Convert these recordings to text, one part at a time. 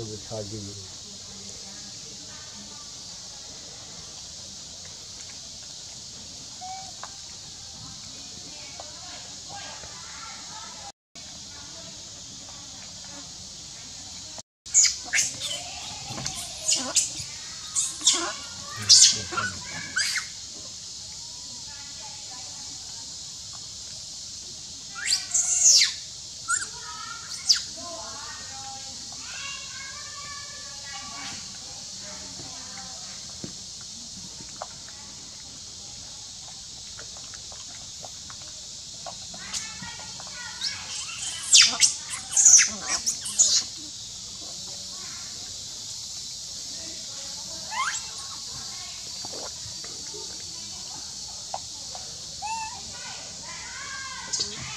这个差距 next.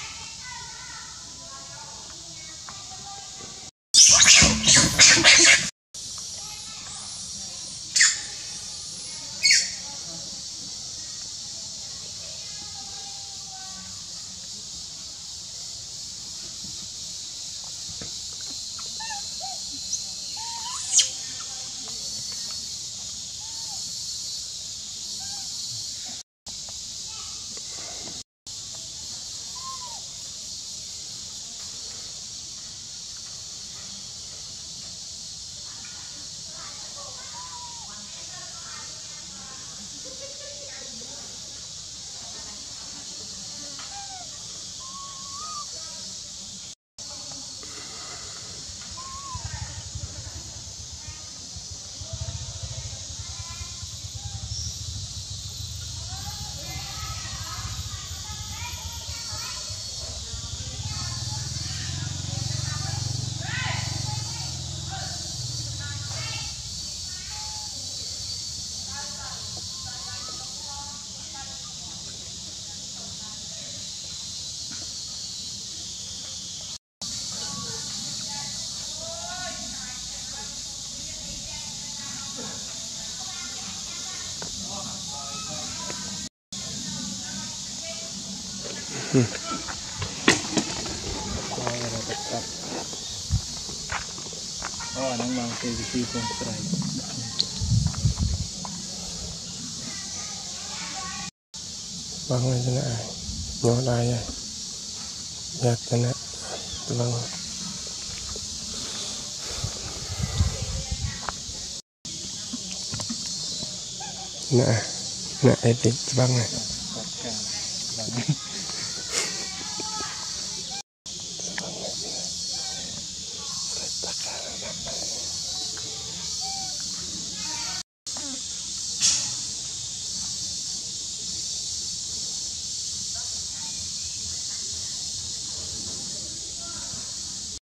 Oh, anong mga sipong fry. bangun sana ai nyot ai ai ya na bangun nah nah edit này.